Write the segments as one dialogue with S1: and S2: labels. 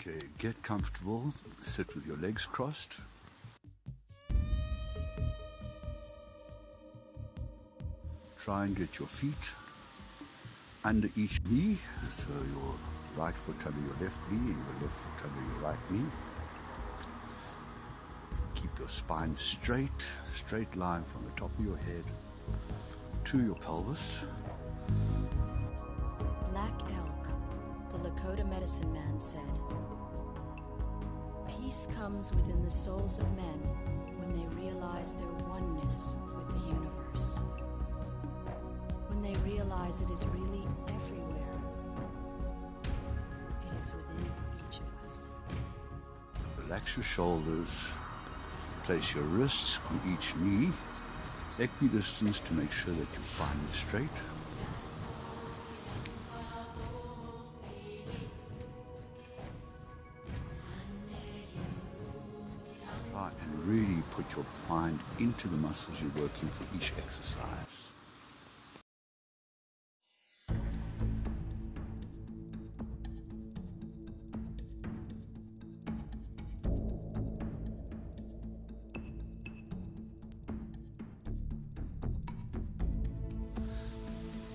S1: Okay, euh, get comfortable. Sit with your legs crossed. Try and get your feet under each knee, so your right foot under your left knee and your left foot under your right knee. Keep your spine straight, straight line from the top of your head to your pelvis.
S2: Black Elk, the Lakota medicine man said, Peace comes within the souls of men when they realize their oneness with the universe. When they realize it is really everywhere. It is within each of us.
S1: Relax your shoulders. Place your wrists on each knee, equidistance to make sure that your spine is straight. Put your mind into the muscles you're working for each exercise.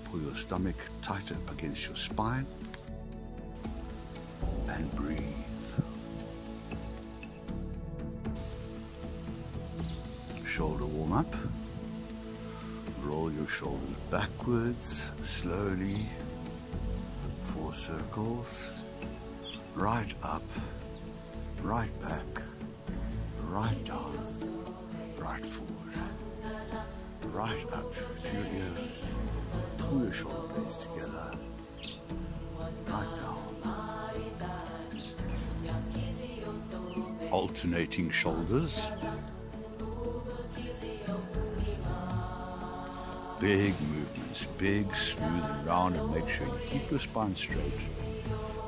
S1: Pull your stomach tighter up against your spine Shoulder warm up. Roll your shoulders backwards slowly. Four circles. Right up, right back, right down, right forward, right up to your ears. Pull your shoulder blades together. Right down. Alternating shoulders. Big movements, big, smooth and round, and make sure you keep your spine straight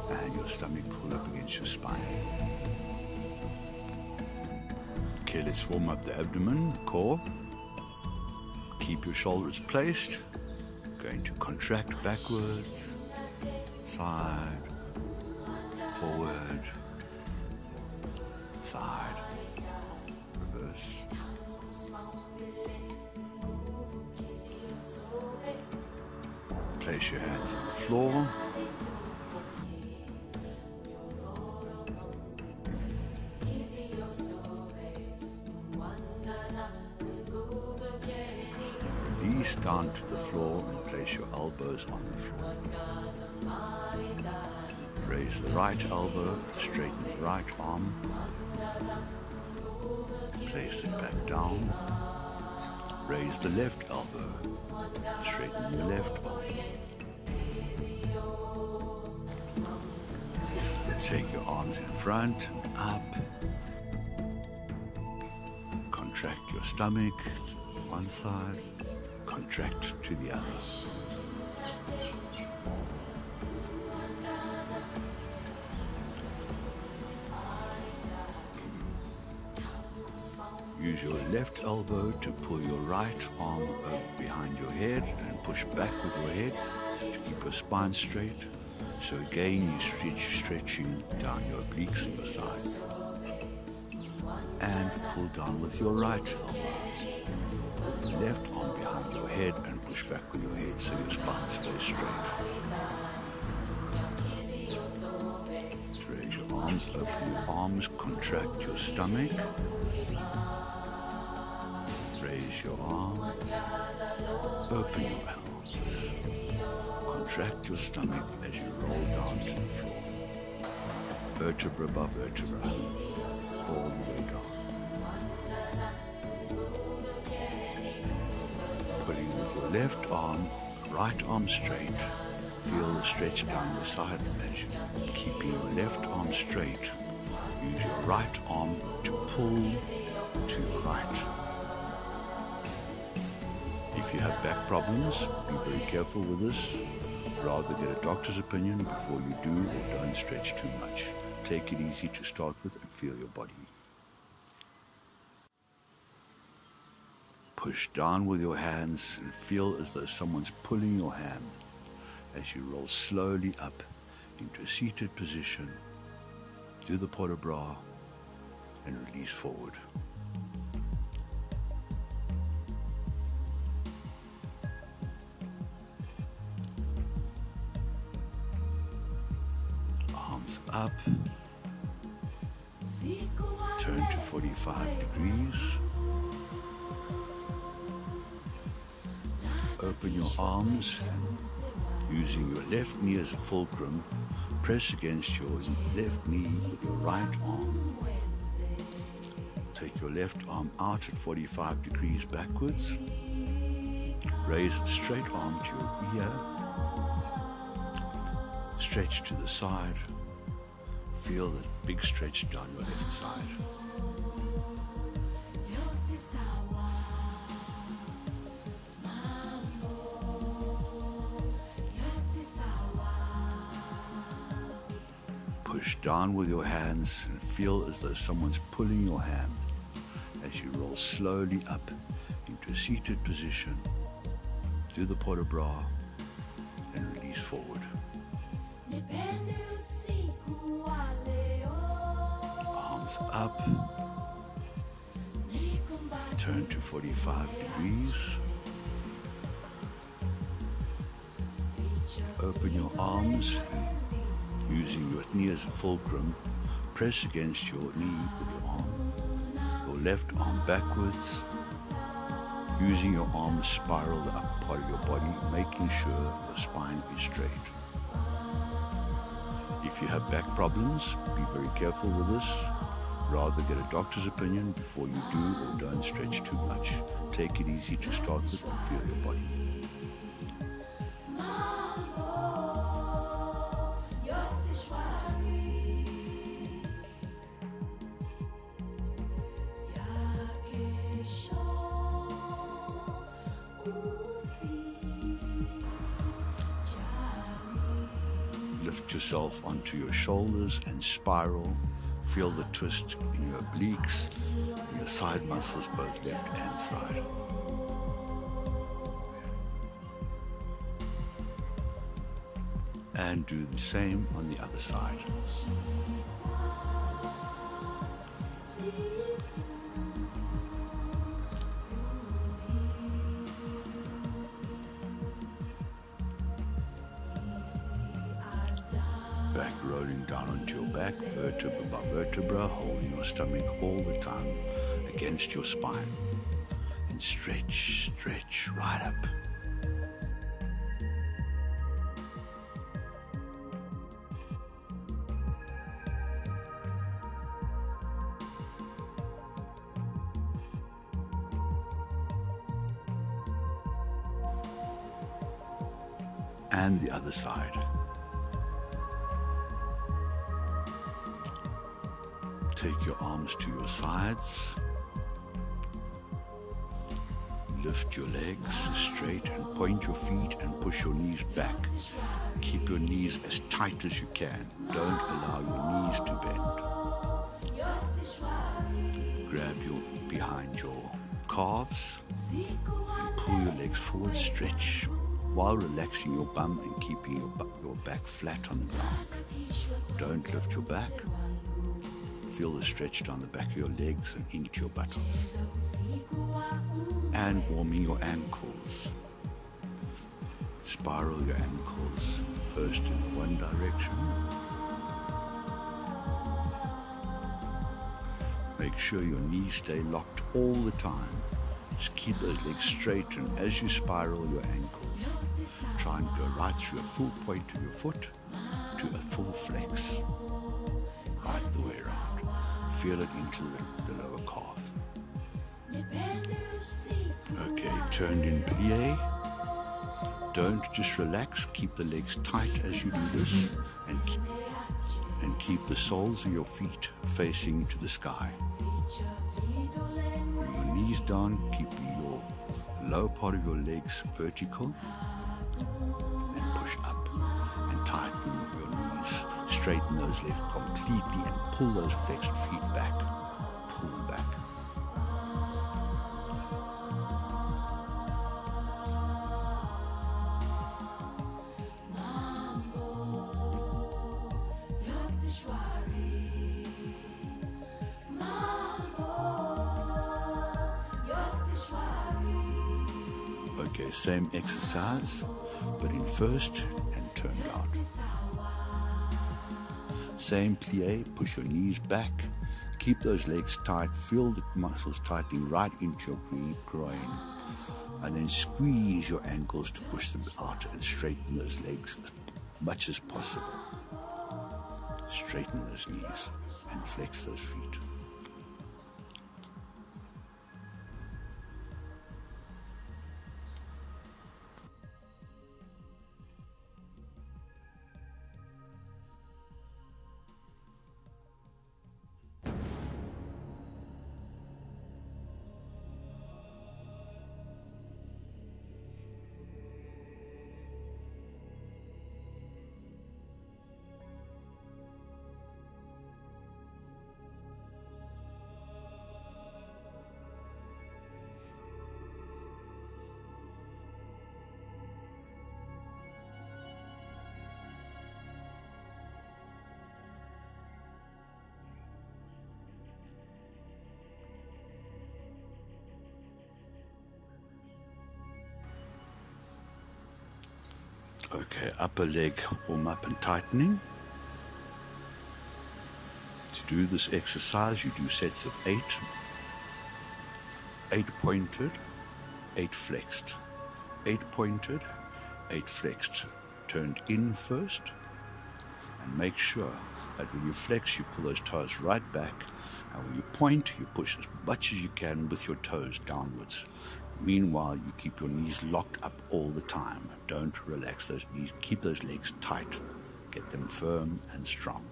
S1: and your stomach pulled up against your spine. Okay, let's warm up the abdomen, core. Keep your shoulders placed. Going to contract backwards, side, forward, The left elbow, straighten the left arm. Take your arms in front and up. Contract your stomach to one side, contract to the other. Elbow to pull your right arm up behind your head and push back with your head to keep your spine straight. So again, you stretch, stretching down your obliques and your sides. And pull down with your right elbow. The left arm behind your head and push back with your head so your spine stays straight. Raise your arms, open your arms, contract your stomach. Raise your arms, open your elbows. Contract your stomach as you roll down to the floor. Vertebra above vertebra, all the way down. Pulling with your left arm, right arm straight. Feel the stretch down your side as you keeping your left arm straight. Use your right arm to pull to your right. If you have back problems, be very careful with this. Rather get a doctor's opinion before you do or don't stretch too much. Take it easy to start with and feel your body. Push down with your hands and feel as though someone's pulling your hand as you roll slowly up into a seated position. Do the port de bras and release forward. Up. Turn to 45 degrees. Open your arms using your left knee as a fulcrum, press against your left knee with your right arm. Take your left arm out at 45 degrees backwards. Raise it straight arm to your ear. Stretch to the side. Feel that big stretch down your left side. Push down with your hands and feel as though someone's pulling your hand as you roll slowly up into a seated position. Do the port de bras and release forward. Up. Turn to 45 degrees. Open your arms using your knee as a fulcrum. Press against your knee with your arm. Your left arm backwards. Using your arms spiral the upper part of your body, making sure your spine is straight. If you have back problems, be very careful with this. Rather get a doctor's opinion before you do or don't stretch too much. Take it easy to start with and feel your body. Lift yourself onto your shoulders and spiral. Feel the twist in your obliques, your side muscles, both left and side. And do the same on the other side. Your stomach all the time against your spine. And stretch, stretch right up. And the other side. To your sides. Lift your legs straight and point your feet and push your knees back. Keep your knees as tight as you can. Don't allow your knees to bend. Grab your behind your calves and pull your legs forward, stretch while relaxing your bum and keeping your, your back flat on the ground. Don't lift your back. Feel the stretch down the back of your legs and into your buttocks. And warming your ankles. Spiral your ankles first in one direction. Make sure your knees stay locked all the time. Just keep those legs straight, and as you spiral your ankles, try and go right through a full point of your foot to a full flex. Right the way around. Feel it into the, the lower calf. Okay, turned in plie. Don't just relax. Keep the legs tight as you do this, and keep, and keep the soles of your feet facing to the sky. Bring your knees down. Keep your lower part of your legs vertical, straighten those legs completely and pull those flexed feet back. Pull them back. Okay, same exercise, but in first and turned out. Same plie, push your knees back, keep those legs tight, feel the muscles tightening right into your groin, and then squeeze your ankles to push them out and straighten those legs as much as possible. Straighten those knees and flex those feet. Upper leg warm up and tightening. To do this exercise, you do sets of eight. Eight pointed, eight flexed. Eight pointed, eight flexed. Turned in first. And make sure that when you flex, you pull those toes right back. And when you point, you push as much as you can with your toes downwards. Meanwhile, you keep your knees locked up all the time. Don't relax those knees. Keep those legs tight. Get them firm and strong.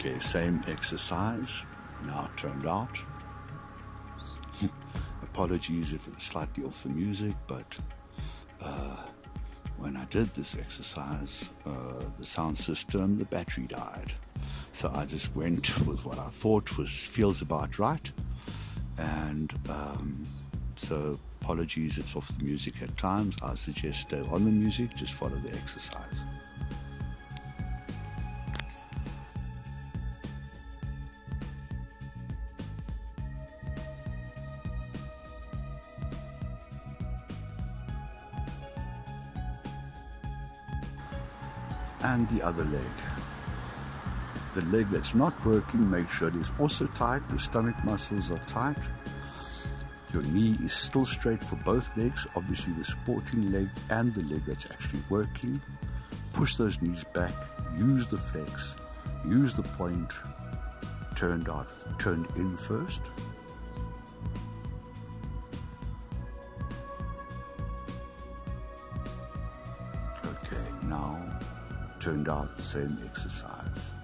S1: Okay, same exercise, now turned out. Apologies if it's slightly off the music, but uh, when I did this exercise, uh, the sound system, the battery died. So I just went with what I thought was feels about right, and um, so apologies it's off the music at times. I suggest stay on the music, just follow the exercise. Other leg. The leg that's not working, make sure it is also tight. Your stomach muscles are tight. Your knee is still straight for both legs, obviously the sporting leg and the leg that's actually working. Push those knees back, use the flex, use the point, turned out, turned in first. Turned out the same exercise.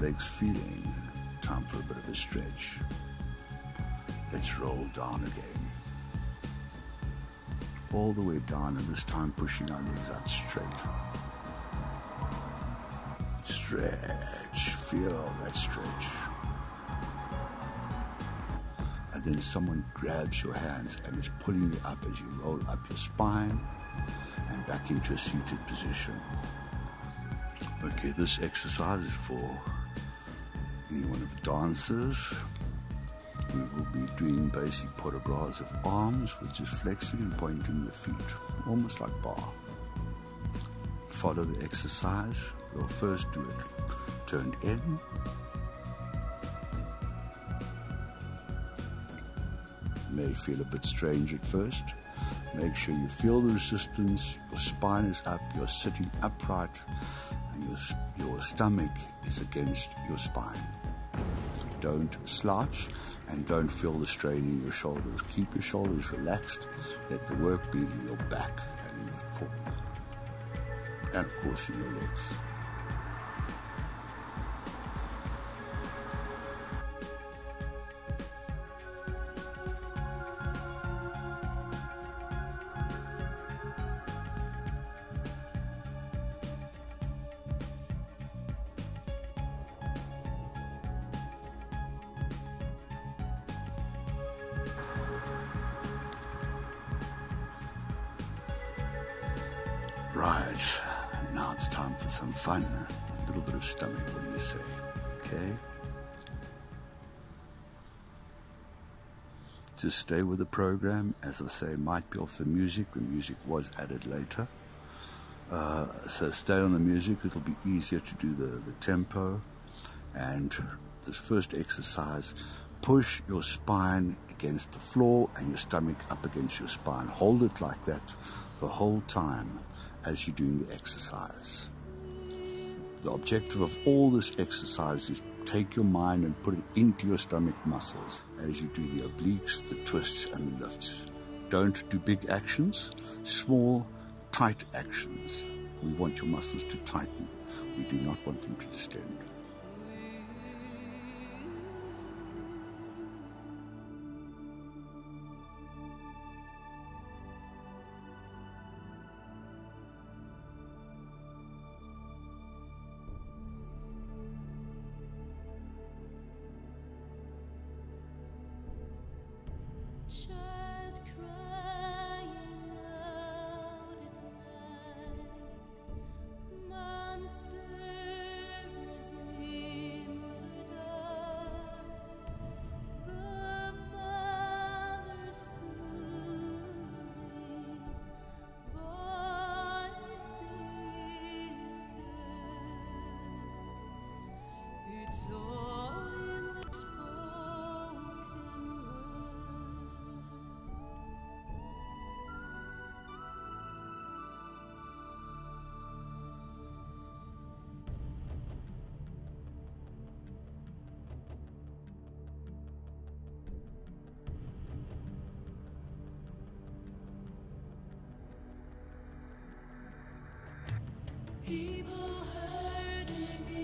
S1: Legs feeling? Time for a bit of a stretch. Let's roll down again. All the way down, and this time pushing our legs out straight. Stretch. Feel that stretch. And then someone grabs your hands and is pulling you up as you roll up your spine and back into a seated position. Okay, this exercise is for any one of the dancers. We will be doing basic port de of arms, which is flexing and pointing the feet, almost like barre. Follow the exercise. We'll first do it turned in. May feel a bit strange at first,
S2: Make sure you feel the resistance, your spine is up, you're sitting upright, and your, your stomach is against your spine. Don't slouch and don't feel the strain in your shoulders. Keep your shoulders relaxed. Let the work be in your back and in your core. And of course in your legs. Program. As I say, might be off the music. The music was added later. Uh, so stay on the music. It'll be easier to do the, the tempo. And this first exercise, push your spine against the floor and your stomach up against your spine. Hold it like that the whole time as you're doing the exercise. The objective of all this exercise is take your mind and put it into your stomach muscles as you do the obliques, the twists, and the lifts. Don't do big actions, small, tight actions. We want your muscles to tighten. We do not want them to distend.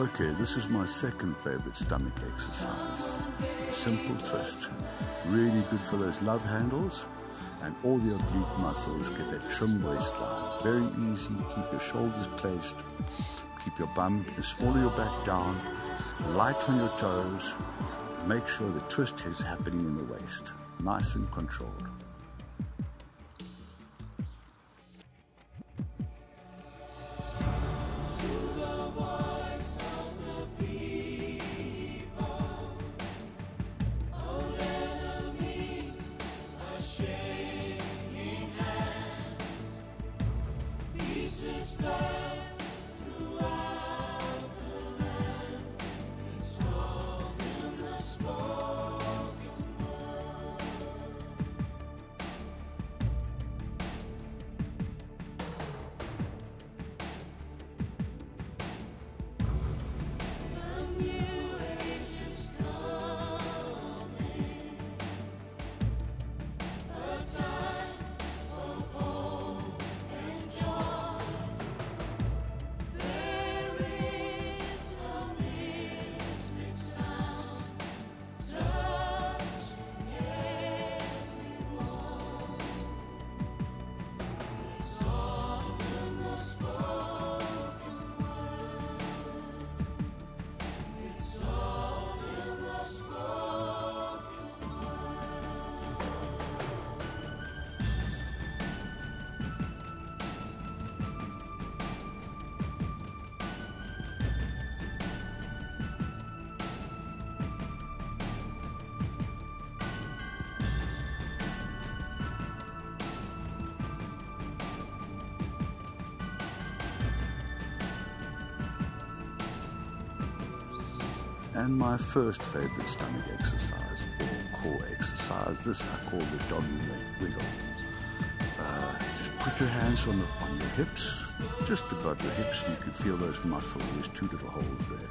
S2: Okay, this is my second favorite stomach exercise. A simple twist. Really good for those love handles and all the oblique muscles. Get that trim waistline. Very easy. Keep your shoulders placed. Keep your bum, the smaller your back down. Light on your toes. Make sure the twist is happening in the waist. Nice and controlled. And my first favorite stomach exercise or core exercise, this I call the doggy leg wiggle. Uh, just put your hands on, the, on your hips, just above your hips, and you can feel those muscles. There's two little holes there.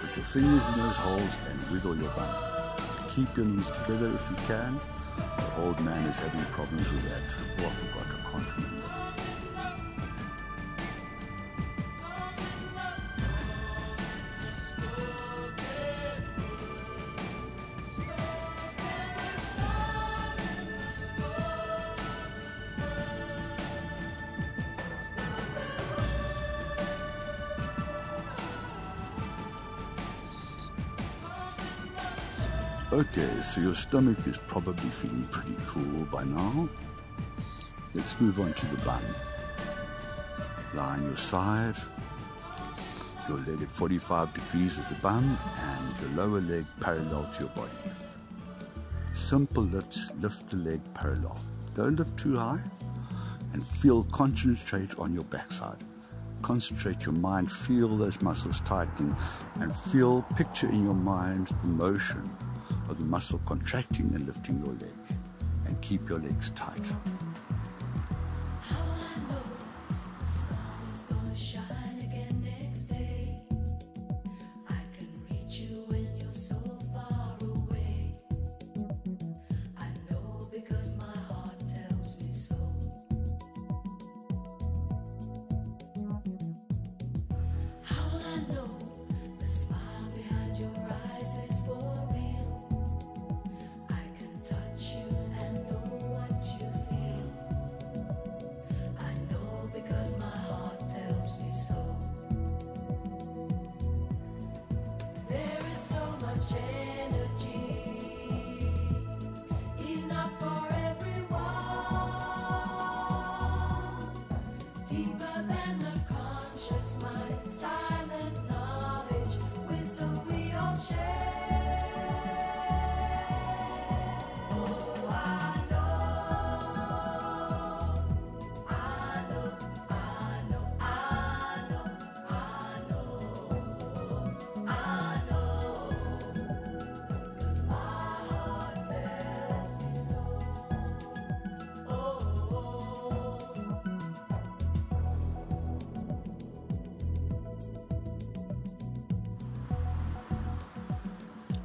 S2: Put your fingers in those holes and wiggle your bum. Keep your knees together if you can. The old man is having problems with that. Oh, I forgot, I can't. Your stomach is probably feeling pretty cool by now. Let's move on to the bum. Lie on your side, your leg at 45 degrees at the bum, and your lower leg parallel to your body. Simple lifts, lift the leg parallel. Don't lift too high, and feel, concentrate on your backside. Concentrate your mind, feel those muscles tightening, and feel, picture in your mind the motion of the muscle contracting and lifting your leg. And keep your legs tight.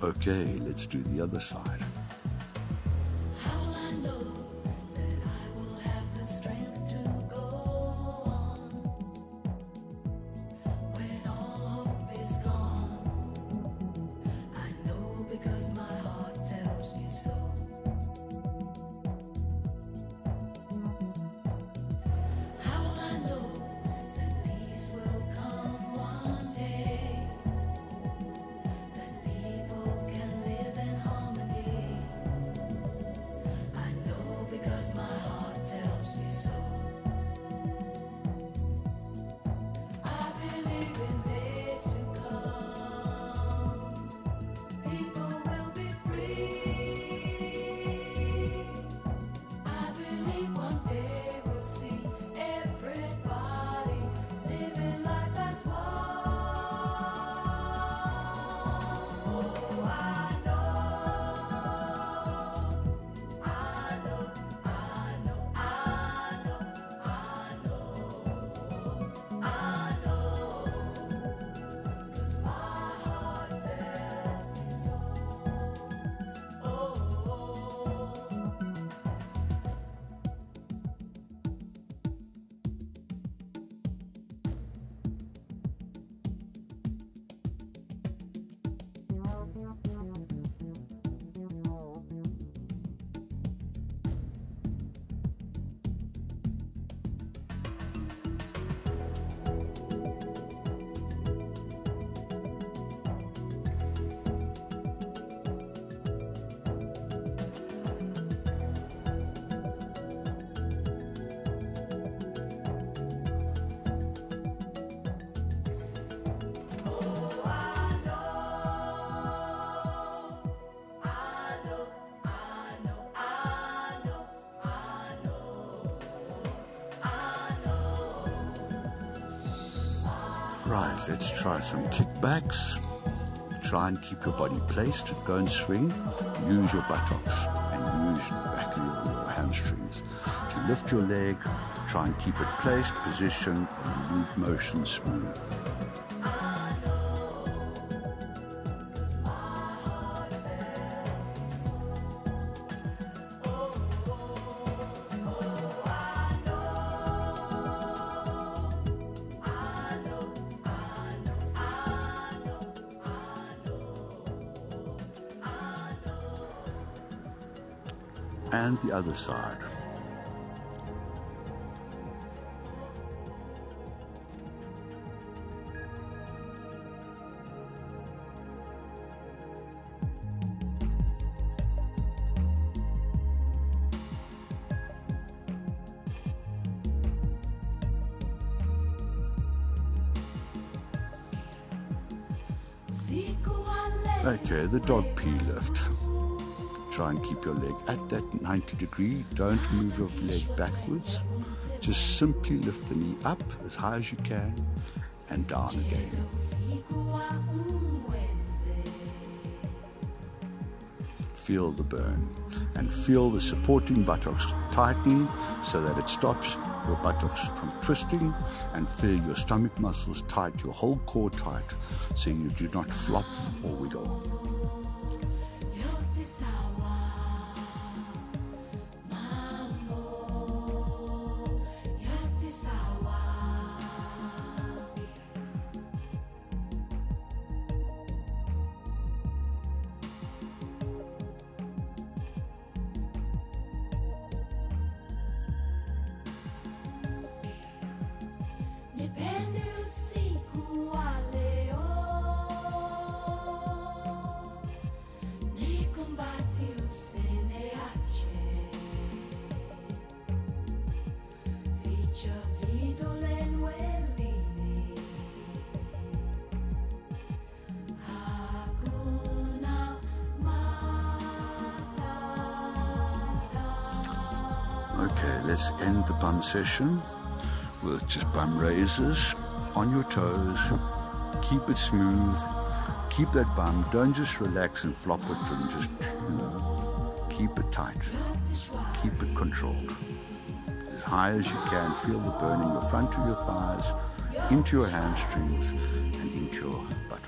S2: Okay, let's do the other side. Right, let's try some kickbacks. try and keep your body placed, go and swing, use your buttocks and use the back of your, your hamstrings to lift your leg, try and keep it placed, positioned, and move motion smooth. And the other side. Okay, the dog pee lift. And keep your leg at that 90 degree. Don't move your leg backwards. Just simply lift the knee up as high as you can and down again. Feel the burn and feel the supporting buttocks tightening so that it stops your buttocks from twisting and feel your stomach muscles tight, your whole core tight, so you do not flop or wiggle. Raises on your toes. Keep it smooth. Keep that bum. Don't just relax and flop it and just, you know, keep it tight. Keep it controlled. As high as you can, feel the burn in your front of your thighs, into your hamstrings, and into your buttocks.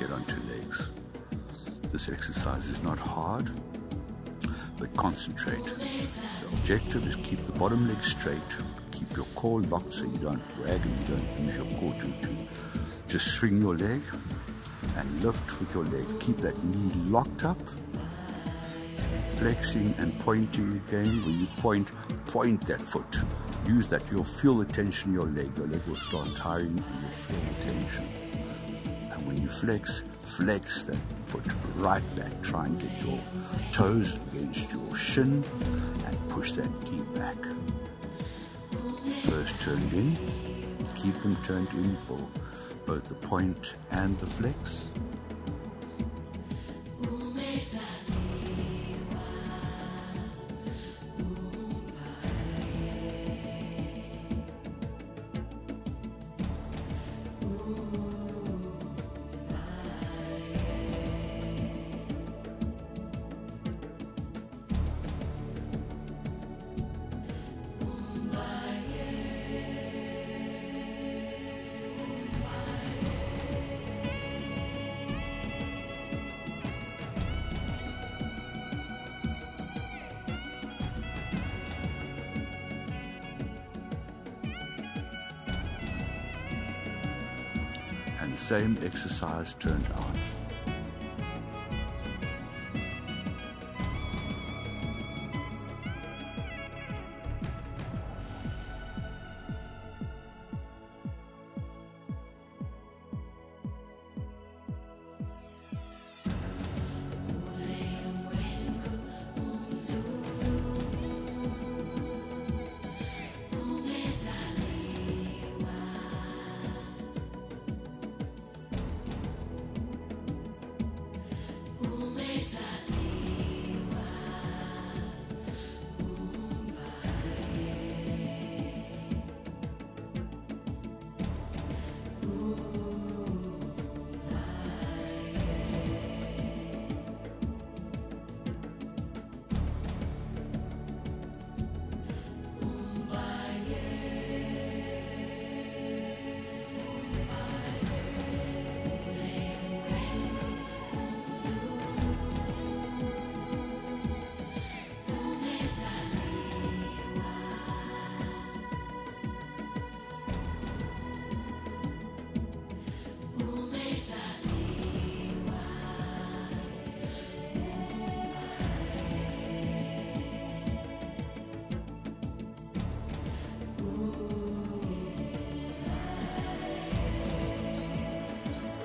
S1: Get on to legs. This exercise is not hard, but concentrate. The objective is keep the bottom leg straight, keep your core locked so you don't wag and you don't use your core to, to just swing your leg and lift with your leg. Keep that knee locked up, flexing and pointing again. When you point, point that foot. Use that. You'll feel the tension in your leg. Your leg will start tiring and you'll feel the tension. Flex, flex that foot right back. Try and get your toes against your shin and push that knee back. First turned in. Keep them turned in for both the point and the flex. Same exercise turned out.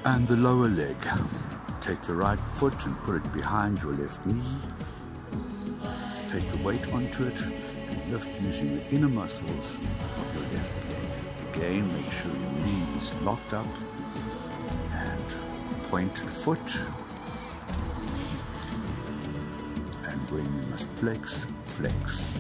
S1: And the lower leg. Take the right foot and put it behind your left knee. Take the weight onto it and lift using the inner muscles of your left leg. Again, make sure your knee is locked up and pointed foot. And when you must flex, flex.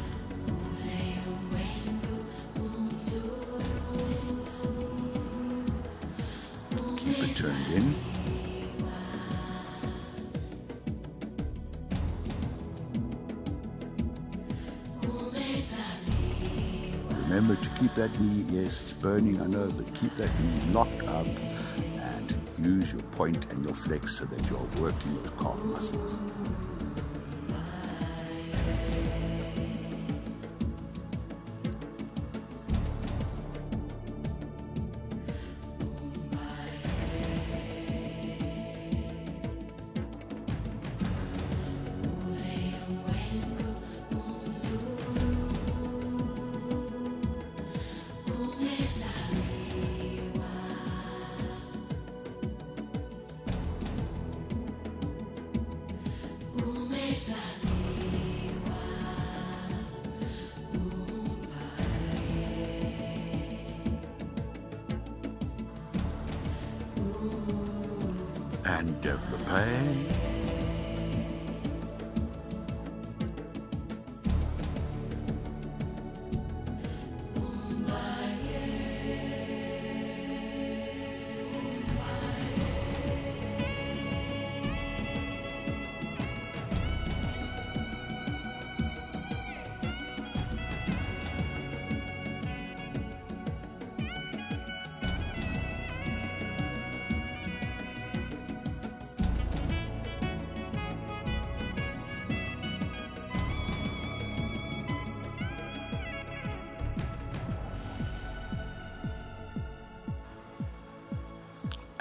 S1: Remember to keep that knee, yes, it's burning, I know, but keep that knee locked up and use your point and your flex so that you're working your calf muscles.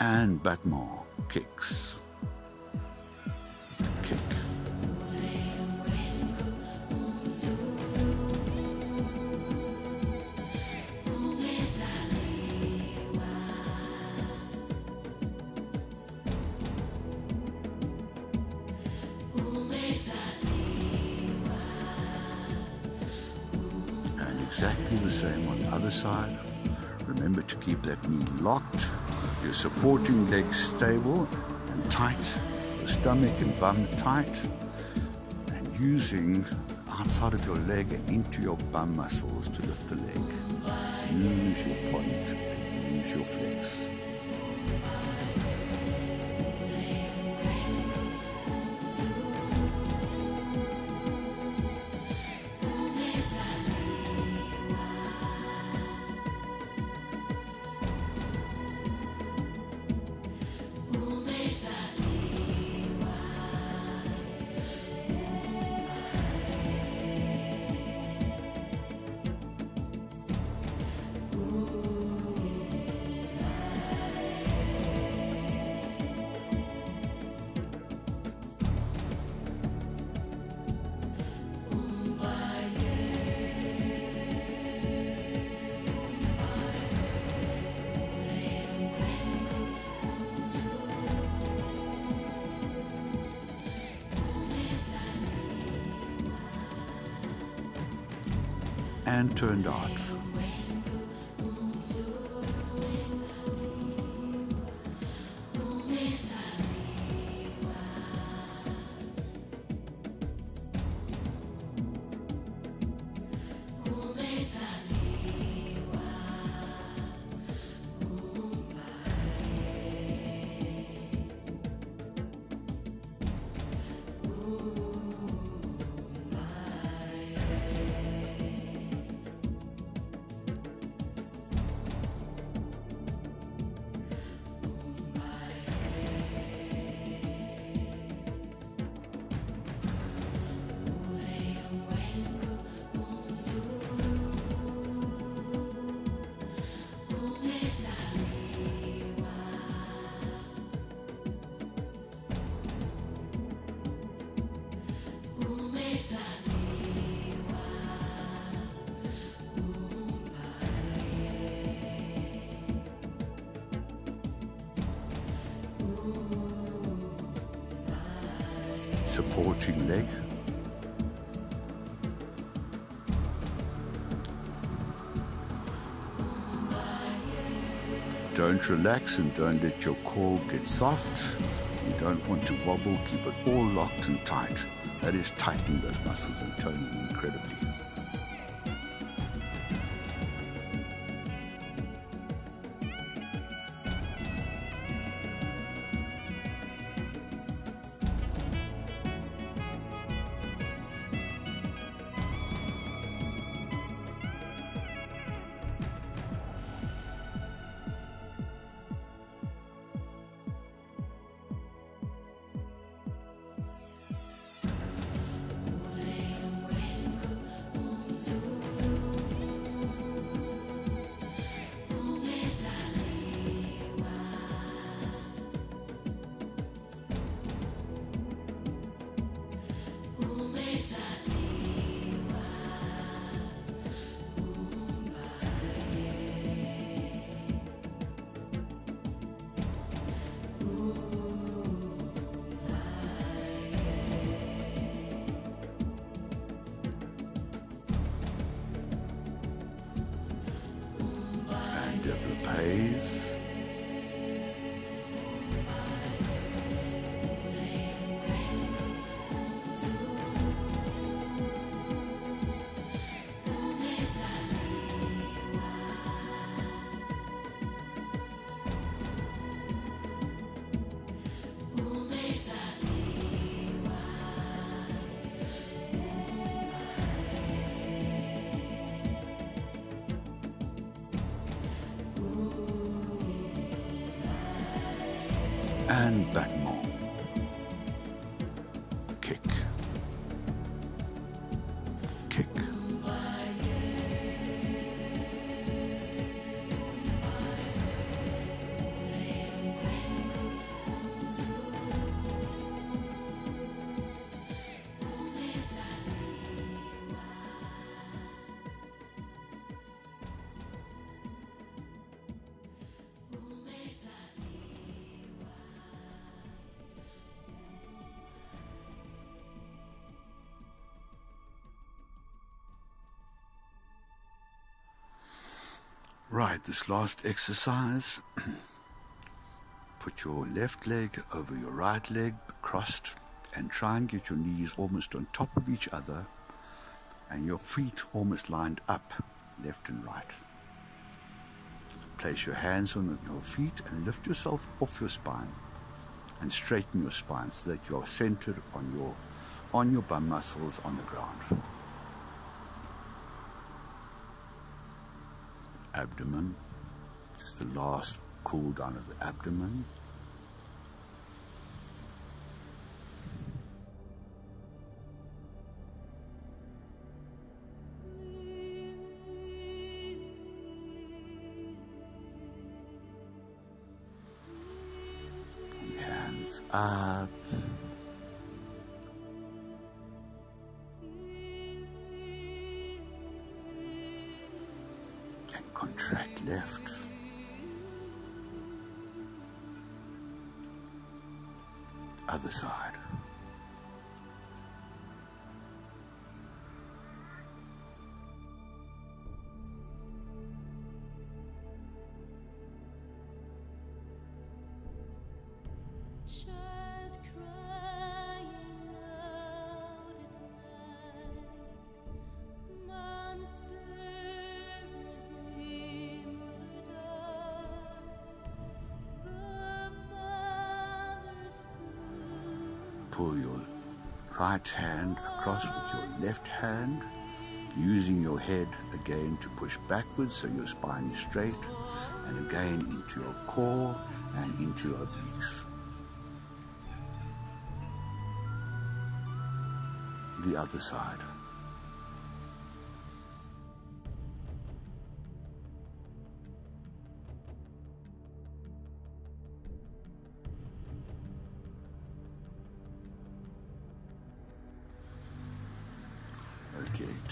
S1: And battement kicks. Kick. And exactly the same on the other side. Remember to keep that knee locked, your supporting leg stable and tight, the stomach and bum tight, and using outside of your leg and into your bum muscles to lift the leg. Use your point and use your flex. And turned out. Don't relax and don't let your core get soft. You don't want to wobble, keep it all locked and tight. That is tightening those muscles and toning incredibly. And battement. Last exercise. Put your left leg over your right leg, crossed, and try and get your knees almost on top of each other and your feet almost lined up, left and right. Place your hands on your feet and lift yourself off your spine and straighten your spine so that you're centered on your on your bum muscles on the ground. Abdomen, just the last cool down of the abdomen. Hands up. And contract left. Other side. Right hand across with your left hand, using your head again to push backwards so your spine is straight, and again into your core and into your obliques. The other side.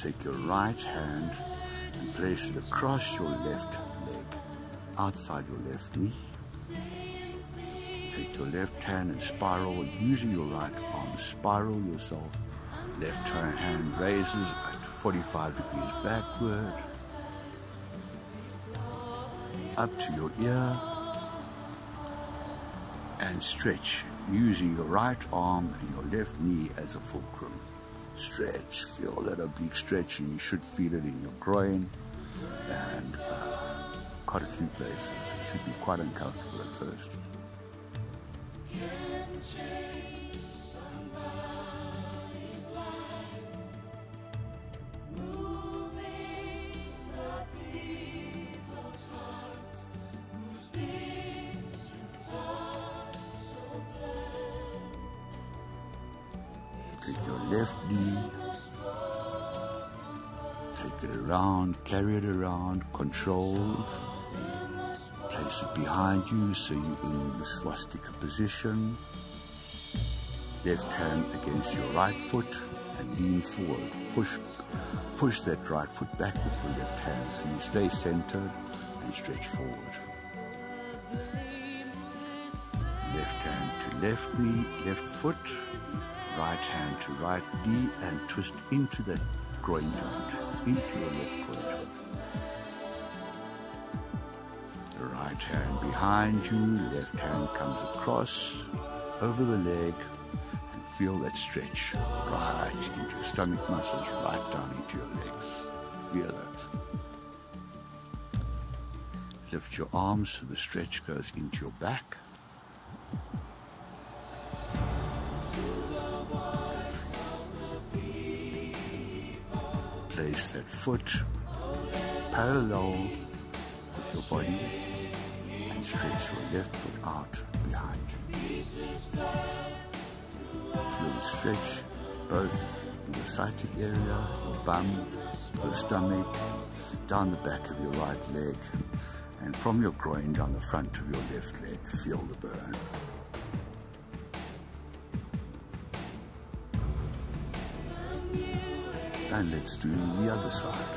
S1: Take your right hand and place it across your left leg, outside your left knee. Take your left hand and spiral using your right arm. Spiral yourself. Left hand raises at 45 degrees backward. Up to your ear. And stretch using your right arm and your left knee as a fulcrum. Stretch, feel that oblique stretch, and you should feel it in your groin and uh, quite a few places. It should be quite uncomfortable at first. Carry it around, controlled. Place it behind you so you're in the swastika position. Left hand against your right foot and lean forward. Push, push that right foot back with your left hand so you stay centered and stretch forward. Left hand to left knee, left foot, right hand to right knee, and twist into that groin joint, into your left groin joint. Hand behind you, left hand comes across over the leg, and feel that stretch right into your stomach muscles, right down into your legs. Feel it. Lift your arms so the stretch goes into your back. Place that foot parallel with your body stretch your left foot out behind you. Feel the stretch both in your sciatic area, your bum, your stomach, down the back of your right leg, and from your groin down the front of your left leg. Feel the burn. And let's do the other side.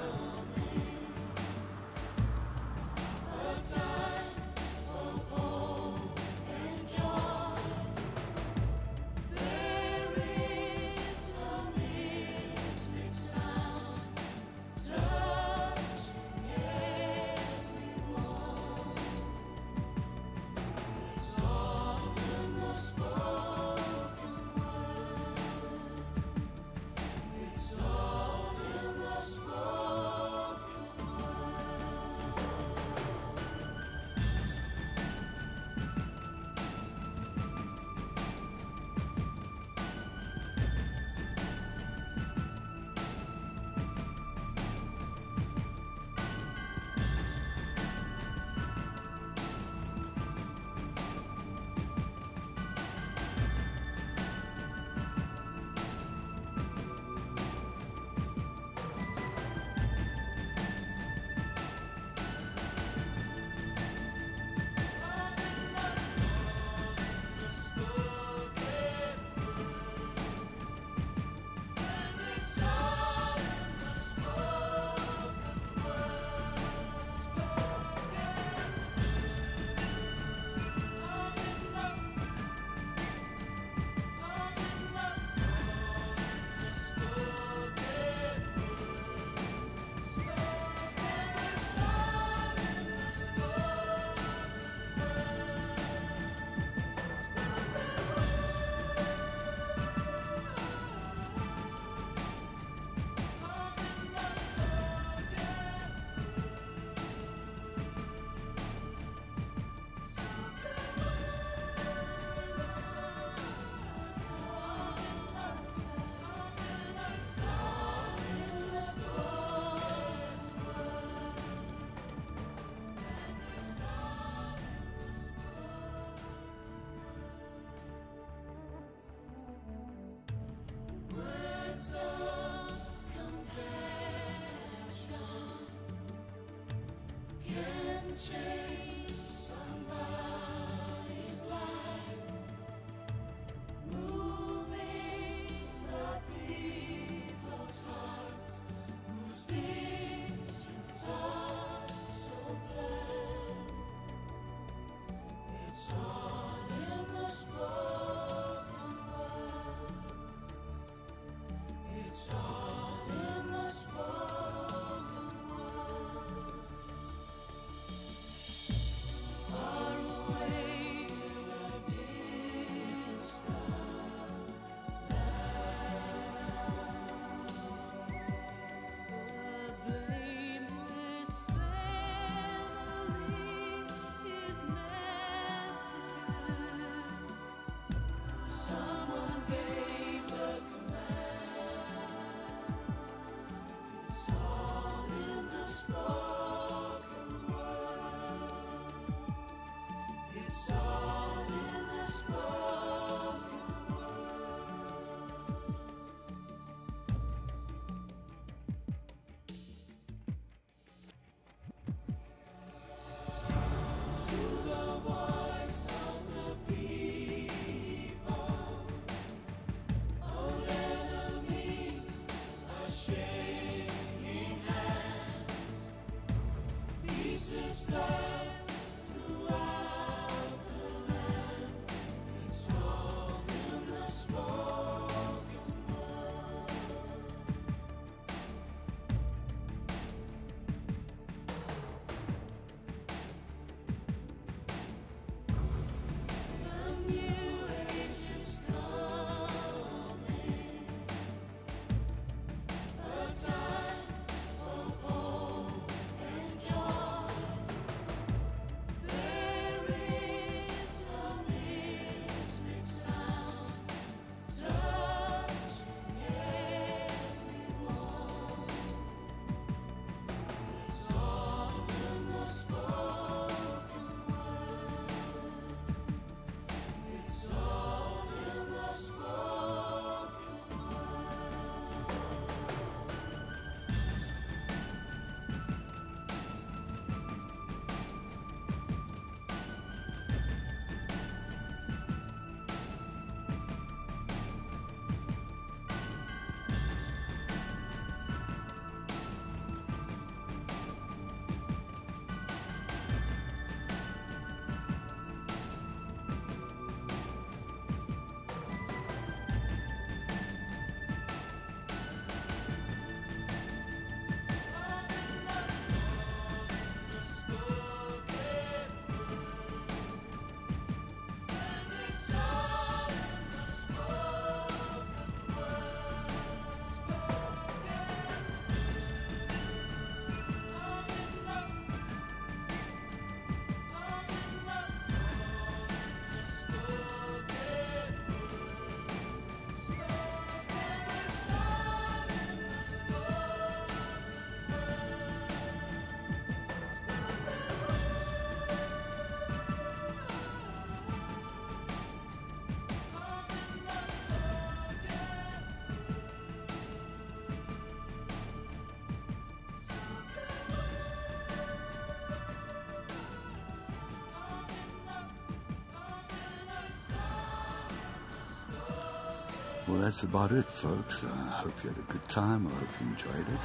S1: Well, that's about it, folks. I hope you had a good time. I hope you enjoyed it.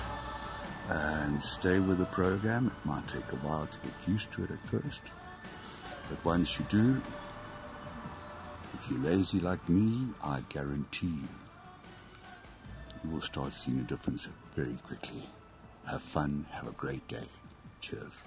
S1: And stay with the program. It might take a while to get used to it at first. But once you do, if you're lazy like me, I guarantee you, you will start seeing a difference very quickly. Have fun. Have a great day. Cheers.